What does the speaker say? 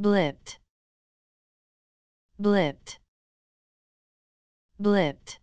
blipped. Blipped. Blipped.